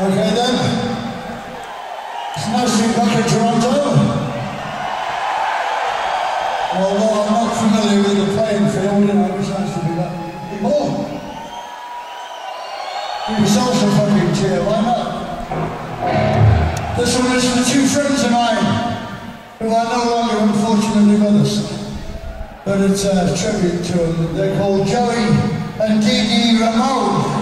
Okay then. Smashing back in Toronto. Although I'm not familiar with the playing field and I wish I to be that before. Give yourselves a fucking cheer, why not? This one is for two friends of mine who are no longer unfortunately with us. But it's a tribute to them. They're called Joey and Dee Dee Ramone.